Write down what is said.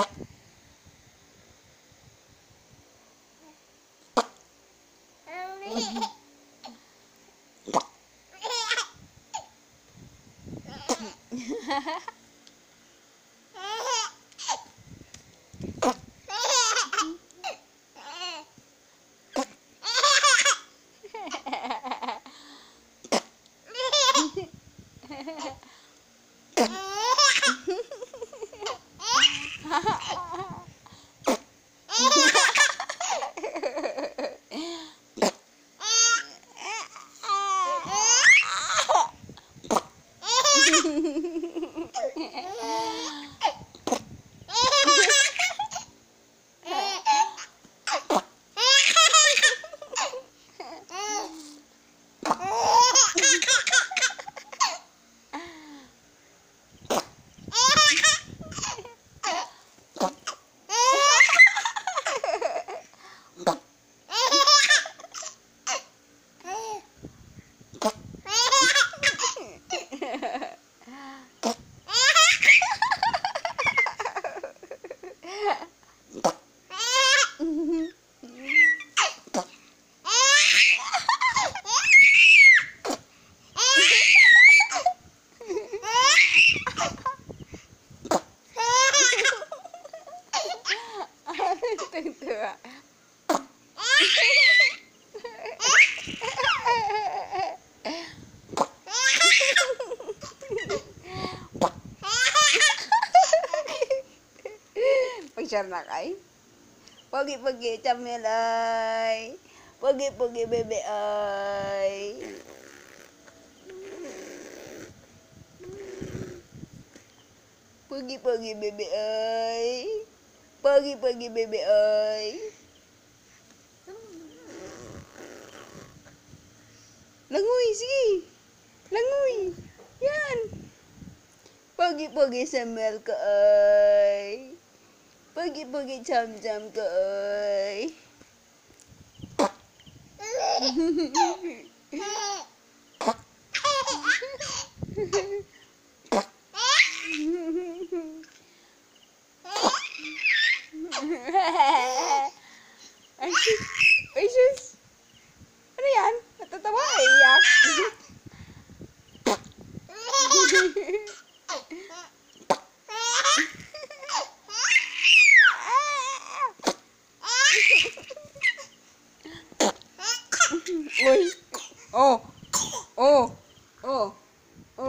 tak tak tak Tuwa. Pag-share na kay. Pogi-pogi, chamel ay. Pogi-pogi, bebe ay. Pogi-pogi, bebe ay. Pogi-pogi, bebe ay. Langoy, sige. Langoy. Yan. Pogi-pogi sa mel ka ay. Pogi-pogi cham-cham ka ay. Oh. Oh.